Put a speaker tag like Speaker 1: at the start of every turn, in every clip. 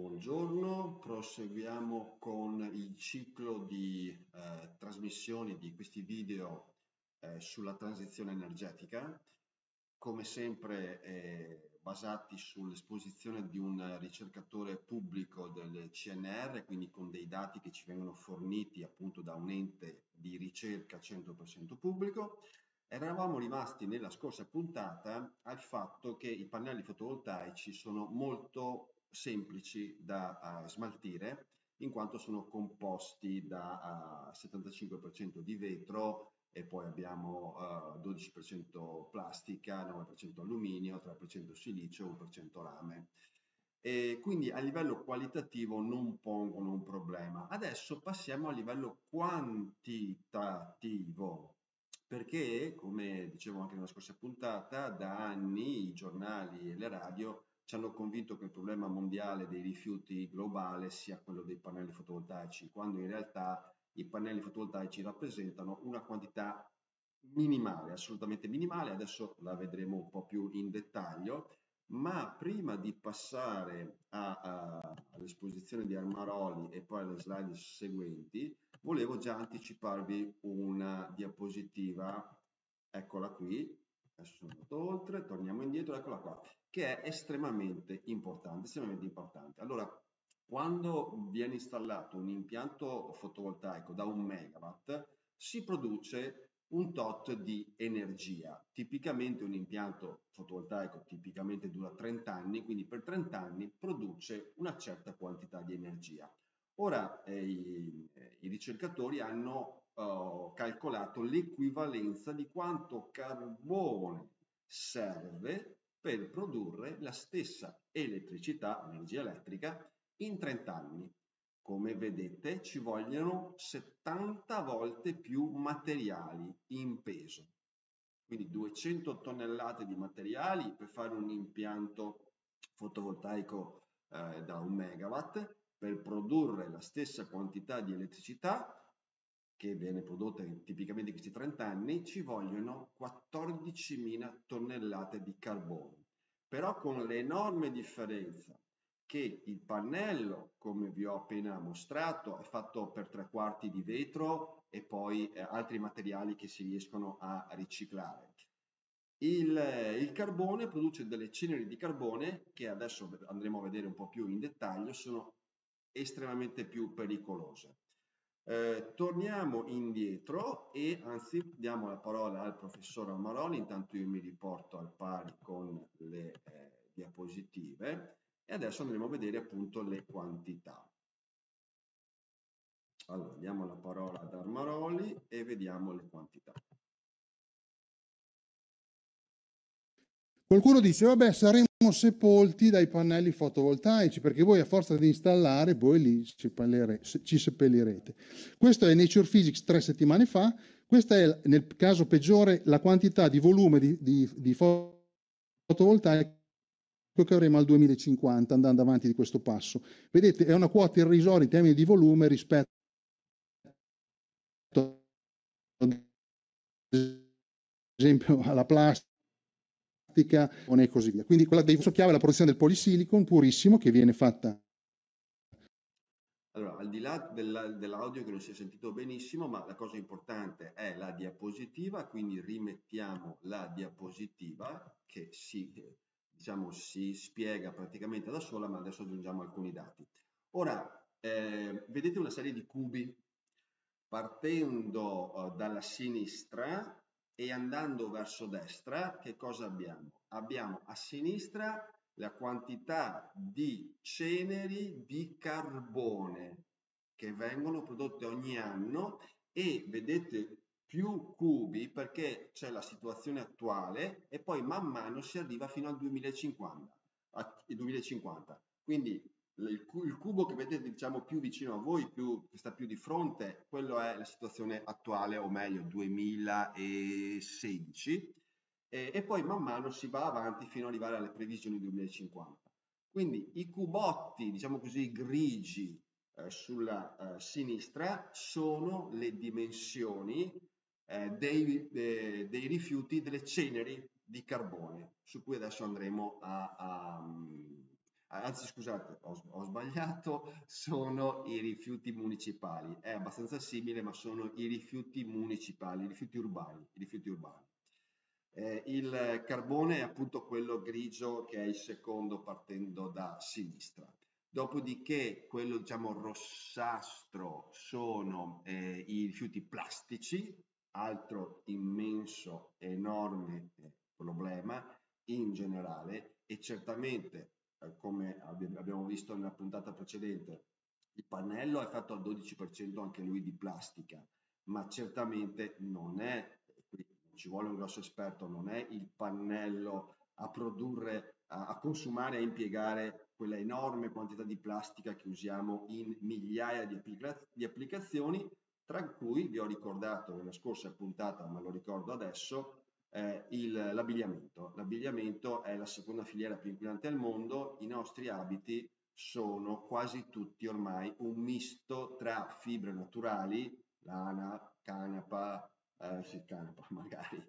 Speaker 1: Buongiorno, proseguiamo con il ciclo di eh, trasmissioni di questi video eh, sulla transizione energetica, come sempre eh, basati sull'esposizione di un ricercatore pubblico del CNR, quindi con dei dati che ci vengono forniti appunto da un ente di ricerca 100% pubblico. Eravamo rimasti nella scorsa puntata al fatto che i pannelli fotovoltaici sono molto semplici da uh, smaltire in quanto sono composti da uh, 75% di vetro e poi abbiamo uh, 12% plastica, 9% alluminio, 3% silicio, 1% rame. E quindi a livello qualitativo non pongono un problema. Adesso passiamo a livello quantitativo, perché come dicevo anche nella scorsa puntata, da anni i giornali e le radio ci hanno convinto che il problema mondiale dei rifiuti globale sia quello dei pannelli fotovoltaici, quando in realtà i pannelli fotovoltaici rappresentano una quantità minimale, assolutamente minimale, adesso la vedremo un po' più in dettaglio, ma prima di passare all'esposizione di Armaroli e poi alle slide seguenti, volevo già anticiparvi una diapositiva, eccola qui, adesso sono andato oltre, torniamo indietro, eccola qua, che è estremamente importante, estremamente importante. Allora, quando viene installato un impianto fotovoltaico da un megawatt, si produce un tot di energia. Tipicamente un impianto fotovoltaico tipicamente dura 30 anni, quindi per 30 anni produce una certa quantità di energia. Ora eh, i, eh, i, ricercatori hanno calcolato l'equivalenza di quanto carbone serve per produrre la stessa elettricità, energia elettrica, in 30 anni. Come vedete ci vogliono 70 volte più materiali in peso. Quindi 200 tonnellate di materiali per fare un impianto fotovoltaico eh, da un megawatt per produrre la stessa quantità di elettricità che viene prodotta tipicamente in questi 30 anni, ci vogliono 14.000 tonnellate di carbone. Però con l'enorme differenza che il pannello, come vi ho appena mostrato, è fatto per tre quarti di vetro e poi eh, altri materiali che si riescono a riciclare. Il, il, carbone produce delle ceneri di carbone che adesso andremo a vedere un po' più in dettaglio, sono estremamente più pericolose. Eh, torniamo indietro e anzi diamo la parola al professor Amaroli, intanto io mi riporto al pari con le eh, diapositive e adesso andremo a vedere appunto le quantità. Allora, diamo la parola ad Armaroli e vediamo le quantità.
Speaker 2: Qualcuno dice, vabbè, saremo sepolti dai pannelli fotovoltaici perché voi a forza di installare voi li ci seppellirete. Questo è Nature Physics tre settimane fa, questa è nel caso peggiore la quantità di volume di, di, di fotovoltaico che avremo al 2050 andando avanti di questo passo. Vedete, è una quota irrisoria in termini di volume rispetto ad esempio alla plastica e così via. Quindi quella dei chiave è la produzione del polisilicon purissimo che viene fatta.
Speaker 1: Allora, al di là dell'audio che non si è sentito benissimo, ma la cosa importante è la diapositiva, quindi rimettiamo la diapositiva che si, diciamo, si spiega praticamente da sola, ma adesso aggiungiamo alcuni dati. Ora, eh, vedete una serie di cubi partendo uh, dalla sinistra e andando verso destra, che cosa abbiamo? Abbiamo a sinistra la quantità di ceneri di carbone che vengono prodotte ogni anno e vedete più cubi perché c'è la situazione attuale e poi man mano si arriva fino al 2050. 2050. Quindi il, cubo che vedete diciamo più vicino a voi, più, che sta più di fronte, quello è la situazione attuale, o meglio 2016, e, e poi man mano si va avanti fino ad arrivare alle previsioni 2050. Quindi i cubotti, diciamo così, grigi eh, sulla eh, sinistra sono le dimensioni eh, dei, de, dei, rifiuti, delle ceneri di carbone, su cui adesso andremo a, a anzi scusate, ho, ho, sbagliato, sono i rifiuti municipali. È abbastanza simile, ma sono i rifiuti municipali, i rifiuti urbani. I rifiuti urbani. Eh, il carbone è appunto quello grigio che è il secondo partendo da sinistra. Dopodiché quello diciamo rossastro sono eh, i rifiuti plastici, altro immenso, enorme eh, problema in generale e certamente eh, come abbiamo visto nella puntata precedente il pannello è fatto al 12% anche lui di plastica ma certamente non è qui ci vuole un grosso esperto non è il pannello a produrre a, a consumare e impiegare quella enorme quantità di plastica che usiamo in migliaia di, applica- di applicazioni tra cui vi ho ricordato nella scorsa puntata ma lo ricordo adesso eh, il, l'abbigliamento. L'abbigliamento è la seconda filiera più inquinante al mondo, i nostri abiti sono quasi tutti ormai un misto tra fibre naturali, lana, canapa, eh, sì, canapa magari,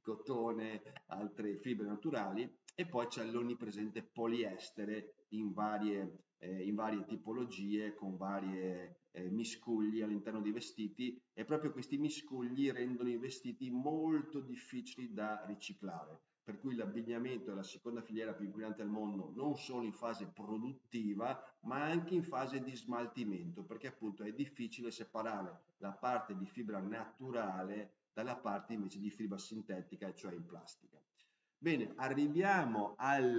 Speaker 1: cotone, altre fibre naturali e poi c'è l'onnipresente poliestere in varie, eh, in varie tipologie con varie eh, miscugli all'interno dei vestiti e proprio questi miscugli rendono i vestiti molto difficili da riciclare. Per cui l'abbigliamento è la seconda filiera più inquinante al mondo, non solo in fase produttiva, ma anche in fase di smaltimento, perché appunto è difficile separare la parte di fibra naturale dalla parte invece di fibra sintetica, cioè in plastica. Bene, arriviamo al,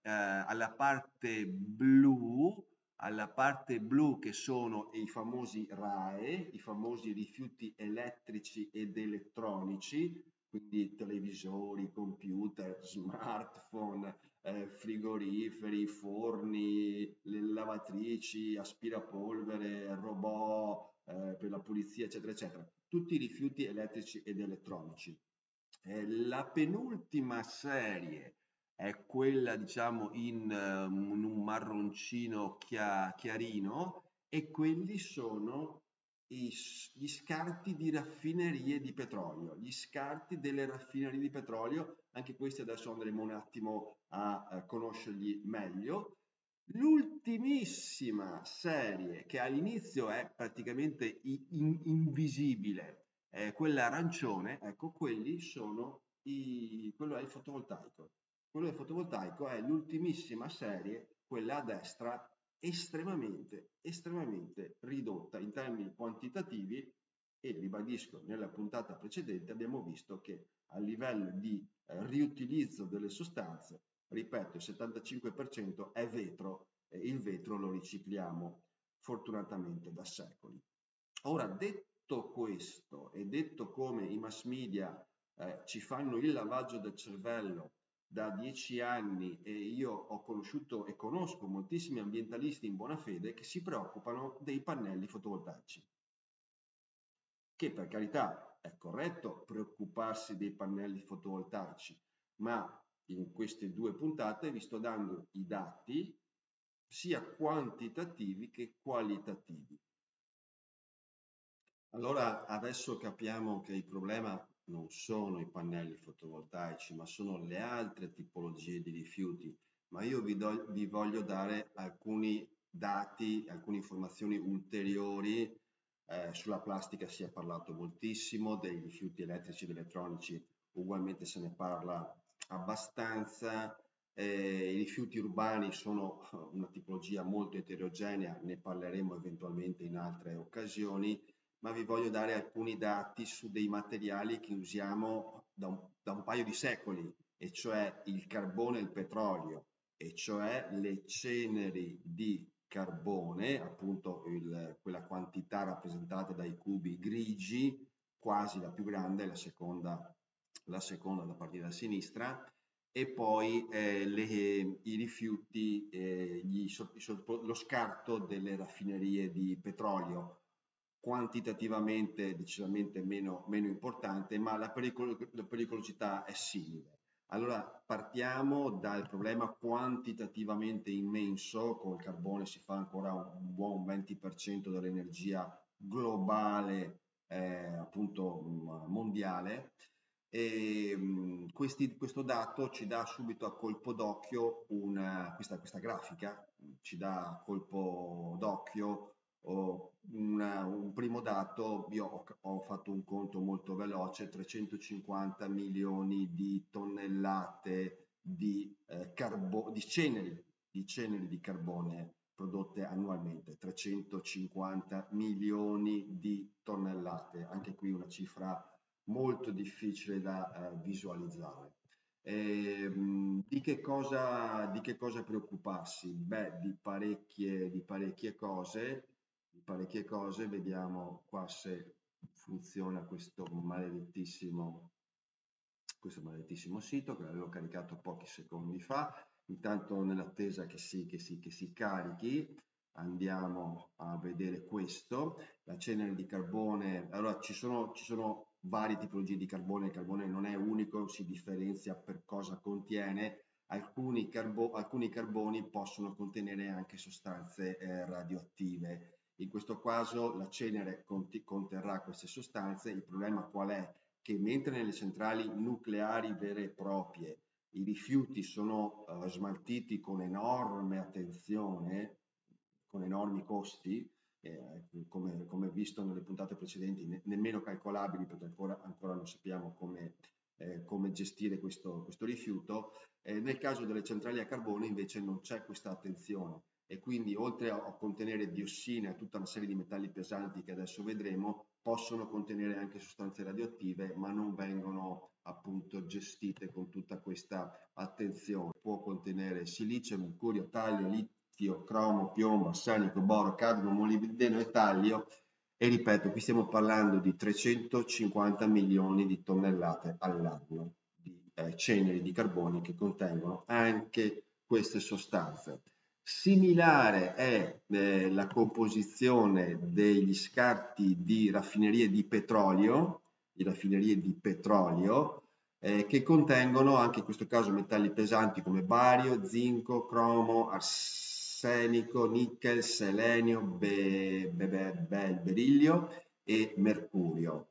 Speaker 1: eh, alla parte blu alla parte blu che sono i famosi RAE, i famosi rifiuti elettrici ed elettronici, quindi televisori, computer, smartphone, eh, frigoriferi, forni, lavatrici, aspirapolvere, robot eh, per la pulizia, eccetera, eccetera. Tutti i rifiuti elettrici ed elettronici. Eh, la penultima serie è quella diciamo in, um, un marroncino chia, chiarino e quelli sono gli scarti di raffinerie di petrolio, gli scarti delle raffinerie di petrolio, anche questi adesso andremo un attimo a, a conoscerli meglio. L'ultimissima serie che all'inizio è praticamente in, invisibile, è quella arancione, ecco quelli sono i, quello è il fotovoltaico. Quello del fotovoltaico è l'ultimissima serie, quella a destra, estremamente, estremamente ridotta in termini quantitativi e ribadisco, nella puntata precedente abbiamo visto che a livello di eh, riutilizzo delle sostanze, ripeto, il 75% è vetro e il vetro lo ricicliamo fortunatamente da secoli. Ora, detto questo e detto come i mass media eh, ci fanno il lavaggio del cervello da dieci anni e io ho conosciuto e conosco moltissimi ambientalisti in buona fede che si preoccupano dei pannelli fotovoltaici. Che per carità è corretto preoccuparsi dei pannelli fotovoltaici, ma in queste due puntate vi sto dando i dati sia quantitativi che qualitativi. Allora adesso capiamo che il problema non sono i pannelli fotovoltaici, ma sono le altre tipologie di rifiuti. Ma io vi, do, vi voglio dare alcuni dati, alcune informazioni ulteriori. Eh, sulla plastica si è parlato moltissimo, dei rifiuti elettrici ed elettronici ugualmente se ne parla abbastanza. Eh, I rifiuti urbani sono una tipologia molto eterogenea, ne parleremo eventualmente in altre occasioni ma vi voglio dare alcuni dati su dei materiali che usiamo da un, da un paio di secoli, e cioè il carbone e il petrolio, e cioè le ceneri di carbone, appunto il, quella quantità rappresentata dai cubi grigi, quasi la più grande, la seconda, la seconda da partire da sinistra, e poi eh, le, i rifiuti, eh, gli, lo scarto delle raffinerie di petrolio, quantitativamente decisamente meno, meno importante, ma la, pericolo, la pericolosità è simile. Allora partiamo dal problema quantitativamente immenso, con il carbone si fa ancora un buon 20% dell'energia globale, eh, appunto mondiale, E, mh, questi, questo dato ci dà subito a colpo d'occhio una, questa, questa grafica, ci dà a colpo d'occhio una, un primo dato, io ho, ho, fatto un conto molto veloce, 350 milioni di tonnellate di, eh, carbo, di, ceneri, di ceneri di carbone prodotte annualmente, 350 milioni di tonnellate, anche qui una cifra molto difficile da uh, visualizzare. E, ehm, di, che cosa, di che cosa preoccuparsi? Beh, di parecchie, di parecchie cose, parecchie cose, vediamo qua se funziona questo maledettissimo, questo maledettissimo sito che l'avevo caricato pochi secondi fa. Intanto nell'attesa che si, che, si, che si carichi andiamo a vedere questo. La cenere di carbone, allora ci sono, ci sono varie tipologie di carbone, il carbone non è unico, si differenzia per cosa contiene. Alcuni, carbo, alcuni carboni possono contenere anche sostanze eh, radioattive. In questo caso la cenere conterrà queste sostanze. Il problema qual è? Che mentre nelle centrali nucleari vere e proprie i rifiuti sono uh, smaltiti con enorme attenzione, con enormi costi, eh, come, come, visto nelle puntate precedenti, ne, nemmeno calcolabili perché ancora, ancora non sappiamo come, eh, come gestire questo, questo rifiuto. Eh, nel caso delle centrali a carbone invece non c'è questa attenzione e quindi oltre a, contenere diossina e tutta una serie di metalli pesanti che adesso vedremo, possono contenere anche sostanze radioattive ma non vengono appunto gestite con tutta questa attenzione. Può contenere silicio, mercurio, taglio, litio, cromo, piombo, arsenico, boro, cadmio, molibdeno e taglio e ripeto, qui stiamo parlando di 350 milioni di tonnellate all'anno di eh, ceneri di carbone che contengono anche queste sostanze. Similare è eh, la composizione degli scarti di raffinerie di petrolio, di raffinerie di petrolio, eh, che contengono anche in questo caso metalli pesanti come bario, zinco, cromo, arsenico, nickel, selenio, be, be, be, berillio e mercurio.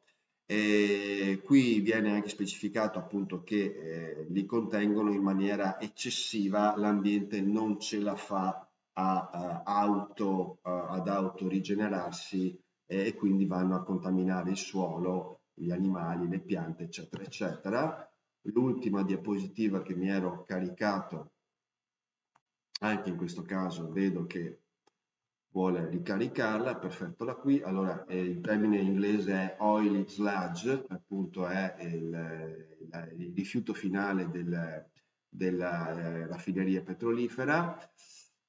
Speaker 1: E qui viene anche specificato appunto che eh, li contengono in maniera eccessiva, l'ambiente non ce la fa a, a auto, a, ad autorigenerarsi eh, e quindi vanno a contaminare il suolo, gli animali, le piante, eccetera, eccetera. L'ultima diapositiva che mi ero caricato, anche in questo caso vedo che vuole ricaricarla, perfetto da qui, allora eh, il termine inglese è oil sludge, appunto è il, il rifiuto finale del, della eh, raffineria petrolifera,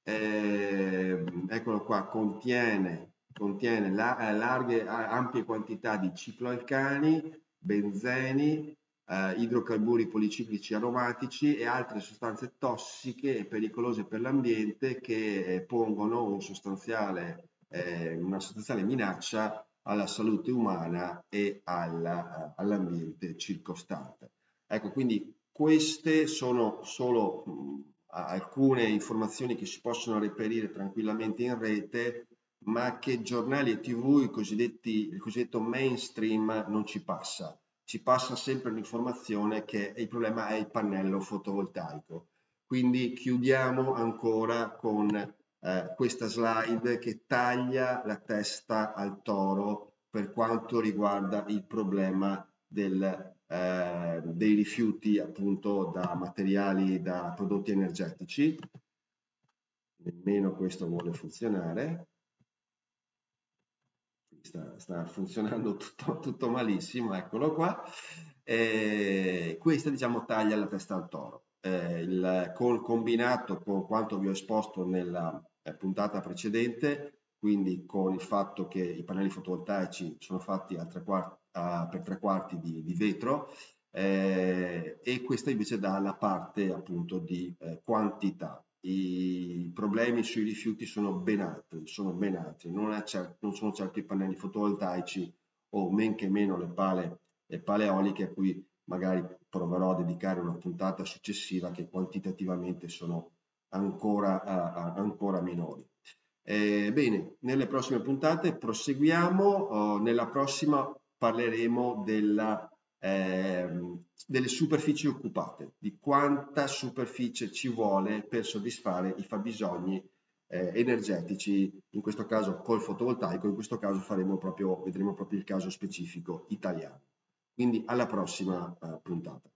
Speaker 1: eh, eccolo qua, contiene, contiene la, larghe, ampie quantità di cicloalcani, benzeni, eh, idrocarburi policiclici aromatici e altre sostanze tossiche e pericolose per l'ambiente che eh, pongono un sostanziale, eh, una sostanziale minaccia alla salute umana e alla, eh, all'ambiente circostante. Ecco, quindi queste sono solo mh, alcune informazioni che si possono reperire tranquillamente in rete, ma che giornali e tv, il, il cosiddetto mainstream, non ci passa ci passa sempre l'informazione che il problema è il pannello fotovoltaico. Quindi chiudiamo ancora con eh, questa slide che taglia la testa al toro per quanto riguarda il problema del, eh, dei rifiuti appunto da materiali, da prodotti energetici. Nemmeno questo vuole funzionare sta, sta funzionando tutto, tutto, malissimo, eccolo qua. E questa diciamo taglia la testa al toro. Eh, il, col combinato con quanto vi ho esposto nella eh, puntata precedente, quindi con il fatto che i pannelli fotovoltaici sono fatti tre quarti, a, per tre quarti di, di vetro, eh, e questa invece dà la parte appunto di eh, quantità i problemi sui rifiuti sono ben altri, sono ben altri. Non, certo, non sono certo i pannelli fotovoltaici o men che meno le pale, le pale eoliche a cui magari proverò a dedicare una puntata successiva che quantitativamente sono ancora, uh, ancora minori. Eh, bene, nelle prossime puntate proseguiamo, uh, nella prossima parleremo della ehm, delle superfici occupate, di quanta superficie ci vuole per soddisfare i fabbisogni eh, energetici, in questo caso col fotovoltaico, in questo caso proprio, vedremo proprio il caso specifico italiano. Quindi alla prossima eh, puntata.